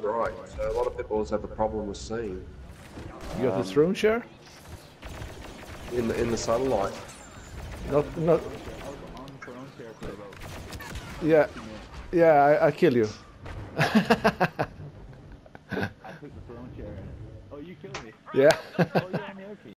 bright, so a lot of people always have a problem with seeing You got the um, throne share? in the in the sunlight. Not, not. Yeah, yeah. I, I kill you. I took the throne chair. Oh, you killed me. Yeah. Oh yeah,